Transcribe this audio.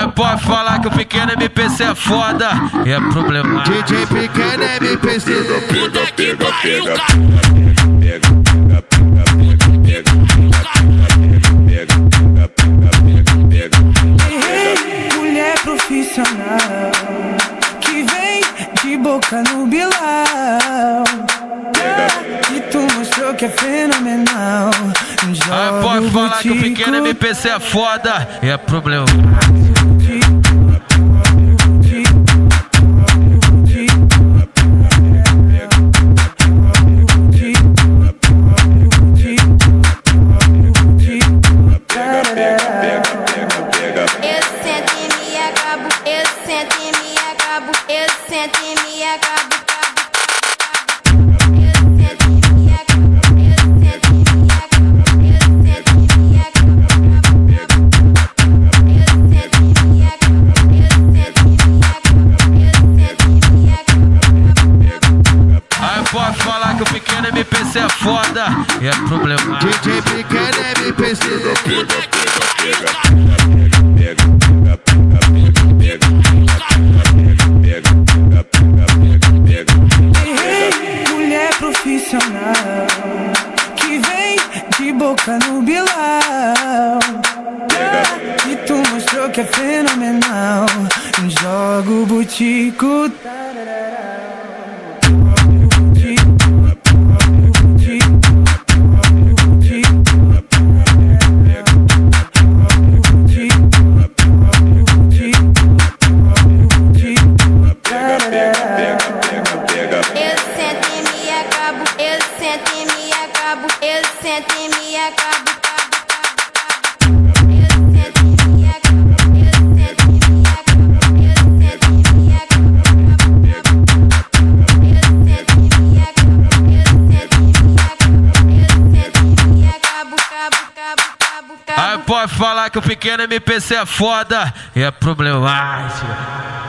Aí pode falar que o pequeno MPC é foda, é problema. DJ pequeno MPC. Puta que pariu. Mulher profissional que vem de boca no bilau. E tu mostrou que é fenomenal. Aí pode falar que o pequeno MPC é foda, é problema. Acabo, eu sento e me acabo, cabo, cabo. Aí pode falar que o pequeno MPC é foda, é problema. DJ pequeno MPC. Boca no bilau. E tu mostrou que é fenomenal. Joga o butico. Eu sento e me acabo, eu sento e me acabo, eu sento e me acabo, Aí pode falar que o pequeno MPC é foda, é problemático.